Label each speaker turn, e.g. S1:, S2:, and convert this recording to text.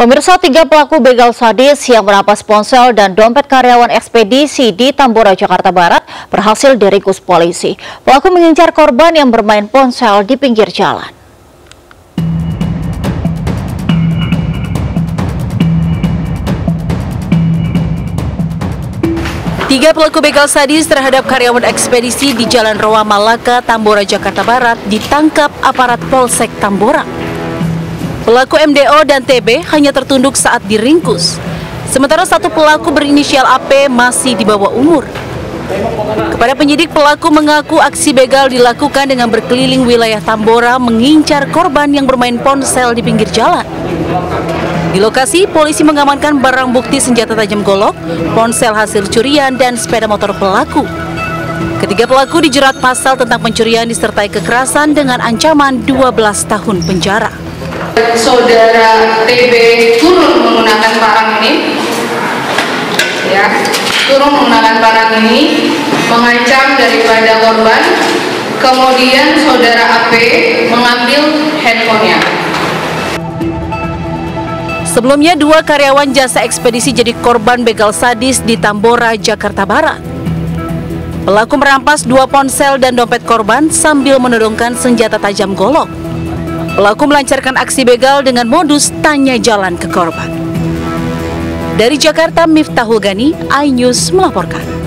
S1: Pemirsa tiga pelaku begal sadis yang merampas ponsel dan dompet karyawan ekspedisi di Tambora, Jakarta Barat berhasil diringkus polisi. Pelaku mengincar korban yang bermain ponsel di pinggir jalan.
S2: Tiga pelaku begal sadis terhadap karyawan ekspedisi di Jalan Roa Malaka, Tambora, Jakarta Barat ditangkap aparat Polsek Tambora. Pelaku MDO dan TB hanya tertunduk saat diringkus. Sementara satu pelaku berinisial AP masih di bawah umur. Kepada penyidik, pelaku mengaku aksi begal dilakukan dengan berkeliling wilayah Tambora mengincar korban yang bermain ponsel di pinggir jalan. Di lokasi, polisi mengamankan barang bukti senjata tajam golok, ponsel hasil curian, dan sepeda motor pelaku. Ketiga pelaku dijerat pasal tentang pencurian disertai kekerasan dengan ancaman 12 tahun penjara
S3: saudara TB turun menggunakan parang ini ya turun menggunakan parang ini mengancam daripada korban kemudian saudara AP mengambil handphonenya
S2: Sebelumnya, dua karyawan jasa ekspedisi jadi korban begal sadis di Tambora, Jakarta Barat. Pelaku merampas dua ponsel dan dompet korban sambil menodongkan senjata tajam golok. Pelaku melancarkan aksi begal dengan modus tanya jalan ke korban. Dari Jakarta, Miftahul Gani, iNews melaporkan.